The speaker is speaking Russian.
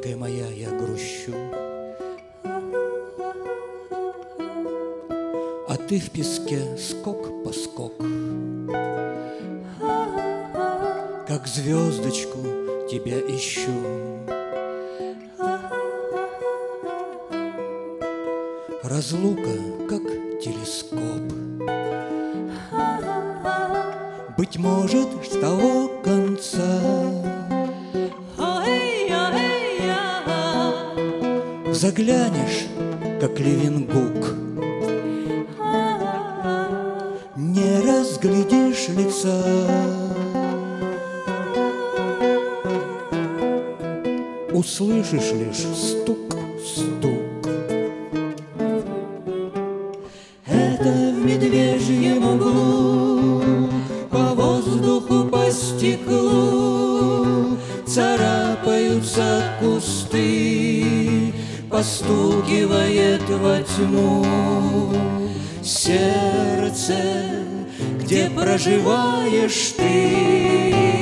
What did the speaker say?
Маленькая моя, я грущу. А ты в песке скок по скок, Как звездочку тебя ищу. Разлука, как телескоп, Быть может, с того конца Заглянешь, как Левингук. Не разглядишь лица. Услышишь лишь стук-стук Это в медвежьем углу По воздуху, по стеклу Царапаются кусты Постукивает во тьму. Сердце, где проживаешь ты